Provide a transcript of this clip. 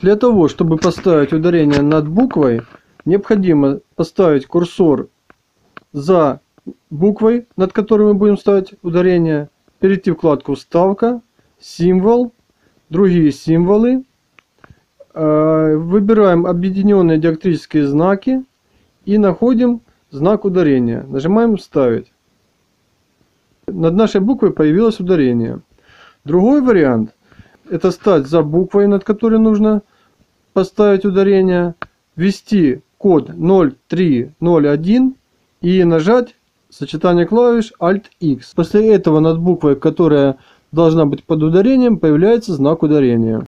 Для того, чтобы поставить ударение над буквой, необходимо поставить курсор за буквой, над которой мы будем ставить ударение, перейти в вкладку «Вставка», «Символ», «Другие символы», э, выбираем объединенные диактрические знаки и находим знак ударения. Нажимаем «Вставить». Над нашей буквой появилось ударение. Другой вариант – это стать за буквой, над которой нужно поставить ударение, ввести код 0301 и нажать сочетание клавиш Alt-X. После этого над буквой, которая должна быть под ударением, появляется знак ударения.